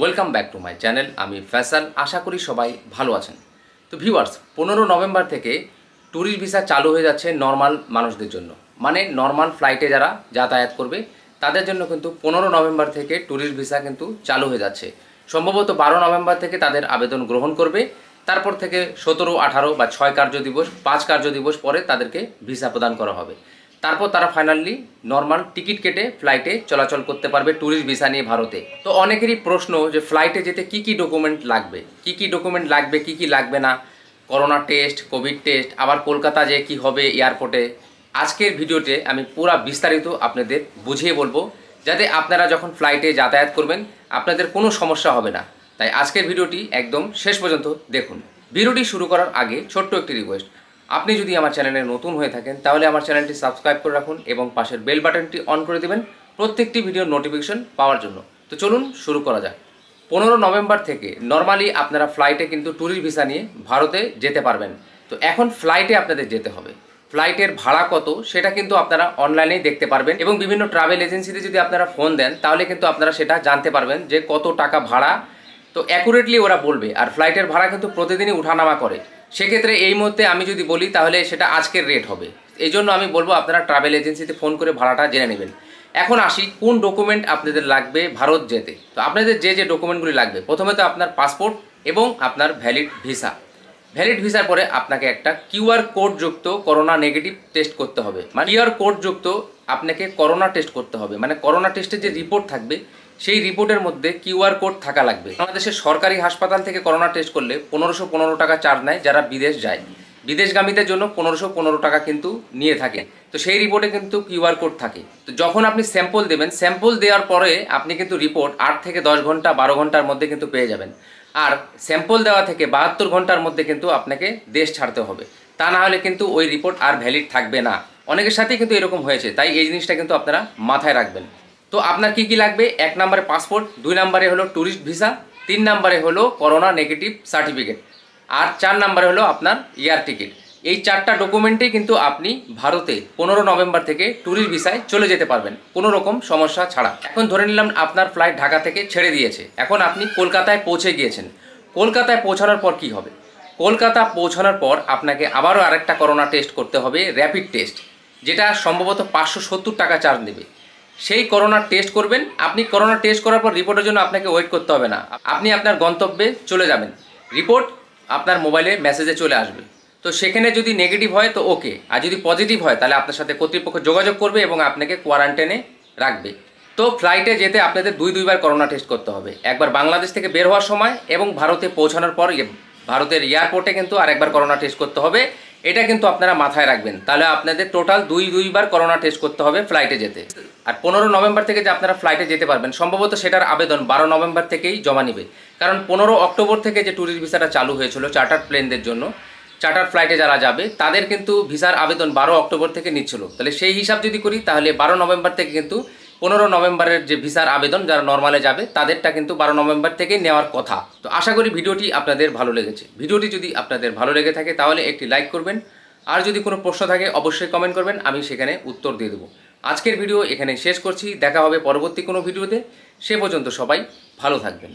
Welcome back to my channel আমি ফ্যাসাল। আশা করি সবাই ভালো আছেন। তো ভিউয়ার্স পনেরো নভেম্বর থেকে ট্যুরিস্ট ভিসা চালু হয়ে যাচ্ছে নর্মাল মানুষদের জন্য। মানে নর্মাল ফ্লাইটে যারা যাতায়াত করবে, তাদের জন্য কিন্তু পনেরো নভেম্বর থেকে ট্যুরিস্ট ভিসা কিন্তু চালু হয়ে যাচ্ছে। সম্ভবত বারো নভেম্বর থেকে তাদের আবেদন গ্রহণ করবে। তারপর থেকে সতেরো, আঠারো বা ছয় কার্য দিবস পাঁচ কার্য দিবস পরে তাদেরকে ভিসা প্রদান করা হবে। তারপর তারা ফাইনালি নর্মাল টিকিট কেটে ফ্লাইটে চলাচল করতে পারবে ট্যুরিস্ট ভিসা নিয়ে ভারতে। তো অনেকেরই প্রশ্ন যে ফ্লাইটে যেতে কি কি ডকুমেন্ট লাগবে? কি কি ডকুমেন্ট লাগবে, কি কি লাগবে না? করোনা টেস্ট কোভিড টেস্ট আবার কলকাতা যে কি হবে এয়ারপোর্টে আজকের ভিডিওতে আমি পুরা বিস্তারিত আপনাদের বুঝিয়ে বলব, যাতে আপনারা যখন ফ্লাইটে যাতায়াত করবেন, আপনাদের কোনো সমস্যা হবে না। তাই আজকের ভিডিওটি একদম শেষ পর্যন্ত দেখুন। ভিডিওটি শুরু করার আগে ছোট্ট একটি রিকোয়েস্ট আপনি যদি আমার চ্যানেলে নতুন হয়ে থাকেন, তাহলে আমার চ্যানেলটি সাবস্ক্রাইব করে রাখুন এবং পাশের বেল বাটনটি অন করে দেবেন প্রত্যেকটি ভিডিওর নোটিফিকেশন পাওয়ার জন্য। তো চলুন শুরু করা যাক। পনেরো নভেম্বর থেকে নর্মালি আপনারা ফ্লাইটে কিন্তু ট্যুরিস্ট ভিসা নিয়ে ভারতে যেতে পারবেন। তো এখন ফ্লাইটে আপনাদের যেতে হবে। ফ্লাইটের ভাড়া কত সেটা কিন্তু আপনারা অনলাইনেই দেখতে পারবেন এবং বিভিন্ন ট্রাভেল এজেন্সিতে যদি আপনারা ফোন দেন, তাহলে কিন্তু আপনারা সেটা জানতে পারবেন যে কত টাকা ভাড়া। তো অ্যাকুরেটলি ওরা বলবে। আর ফ্লাইটের ভাড়া কিন্তু প্রতিদিনই উঠানামা করে। সেক্ষেত্রে এই মুহূর্তে আমি যদি বলি, তাহলে সেটা আজকের রেট হবে। এই জন্য আমি বলব, আপনারা ট্রাভেল এজেন্সিতে ফোন করে ভাড়াটা জেনে নেবেন। এখন আসি, কোন ডকুমেন্ট আপনাদের লাগবে ভারত যেতে? তো আপনাদের যে যে ডকুমেন্টগুলি লাগবে, প্রথমে তো আপনার পাসপোর্ট এবং আপনার ভ্যালিড ভিসা ভ্যালিড ভিসার পরে আপনাকে একটা কিউআর কোড যুক্ত করোনা নেগেটিভ টেস্ট করতে হবে। মানে কিউআর কোড যুক্ত আপনাকে করোনা টেস্ট করতে হবে। মানে করোনা টেস্টের যে রিপোর্ট থাকবে সেই রিপোর্টের মধ্যে কিউআর কোড থাকা লাগবে। বাংলাদেশের সরকারি হাসপাতাল থেকে করোনা টেস্ট করলে পনেরোশো পনেরো টাকা চার্জ নেয় যারা বিদেশ যায়। বিদেশগামীদের জন্য পনেরোশো পনেরো টাকা কিন্তু নিয়ে থাকে। তো সেই রিপোর্টে কিন্তু কিউআর কোড থাকে। তো যখন আপনি স্যাম্পল দেবেন, স্যাম্পল দেওয়ার পরে আপনি কিন্তু রিপোর্ট আট থেকে দশ ঘণ্টা, বারো ঘণ্টার মধ্যে কিন্তু পেয়ে যাবেন। আর স্যাম্পল দেওয়া থেকে বাহাত্তর ঘণ্টার মধ্যে কিন্তু আপনাকে দেশ ছাড়তে হবে। তা না হলে কিন্তু ওই রিপোর্ট আর ভ্যালিড থাকবে না। অনেকের সাথেই কিন্তু এরকম হয়েছে। তাই এই জিনিসটা কিন্তু আপনারা মাথায় রাখবেন। তো আপনার কি কি লাগবে? এক নম্বরে পাসপোর্ট দুই নম্বরে হলো ট্যুরিস্ট ভিসা তিন নম্বরে হলো করোনা নেগেটিভ সার্টিফিকেট আর চার নম্বরে হলো আপনার এয়ার টিকিট এই চারটা ডকুমেন্টেই কিন্তু আপনি ভারতে পনেরো নভেম্বর থেকে ট্যুরিস্ট ভিসায় চলে যেতে পারবেন, কোনো রকম সমস্যা ছাড়া। এখন ধরে নিলাম আপনার ফ্লাইট ঢাকা থেকে ছেড়ে দিয়েছে। এখন আপনি কলকাতায় পৌঁছে গিয়েছেন। কলকাতায় পৌঁছানোর পর কি হবে? কলকাতা পৌঁছানোর পর আপনাকে আবারও আরেকটা করোনা টেস্ট করতে হবে র্যাপিড টেস্ট যেটা সম্ভবত পাঁচশো সত্তর টাকা চার্জ নেবে সেই করোনা টেস্ট করবেন। আপনি করোনা টেস্ট করার পর রিপোর্টের জন্য আপনাকে ওয়েট করতে হবে না। আপনি আপনার গন্তব্যে চলে যাবেন। রিপোর্ট আপনার মোবাইলে মেসেজে চলে আসবে। তো সেখানে যদি নেগেটিভ হয় তো ওকে আর যদি পজিটিভ হয়, তাহলে আপনার সাথে কর্তৃপক্ষ যোগাযোগ করবে এবং আপনাকে কোয়ারেন্টাইনে রাখবে। তো ফ্লাইটে যেতে আপনাদের দুই, দুইবার করোনা টেস্ট করতে হবে। একবার বাংলাদেশ থেকে বের হওয়ার সময় এবং ভারতে পৌঁছানোর পর ভারতের এয়ারপোর্টে কিন্তু আরেকবার করোনা টেস্ট করতে হবে। এটা কিন্তু আপনারা মাথায় রাখবেন। তাহলে আপনাদের টোটাল দুই, দুইবার করোনা টেস্ট করতে হবে ফ্লাইটে যেতে। আর পনেরো নভেম্বর থেকে যে আপনারা ফ্লাইটে যেতে পারবেন, সম্ভবত সেটার আবেদন বারো নভেম্বর থেকেই জমা নিবে। কারণ পনেরো অক্টোবর থেকে যে ট্যুরিস্ট ভিসাটা চালু হয়েছিল চার্টার প্লেনদের জন্য চার্টার ফ্লাইটে যারা যাবে, তাদের কিন্তু ভিসার আবেদন বারো অক্টোবর থেকে নিচ্ছিল। তাহলে সেই হিসাব যদি করি, তাহলে বারো নভেম্বর থেকে কিন্তু পনেরো নভেম্বরের যে ভিসার আবেদন যারা নর্মালে যাবে, তাদেরটা কিন্তু বারো নভেম্বর থেকে নেওয়ার কথা। তো আশা করি ভিডিওটি আপনাদের ভালো লেগেছে। ভিডিওটি যদি আপনাদের ভালো লেগে থাকে, তাহলে একটি লাইক করবেন। আর যদি কোনো প্রশ্ন থাকে, অবশ্যই কমেন্ট করবেন, আমি সেখানে উত্তর দিয়ে দেবো। আজকের ভিডিও এখানে শেষ করছি। দেখা হবে পরবর্তী কোনো ভিডিওতে। সে পর্যন্ত সবাই ভালো থাকবেন।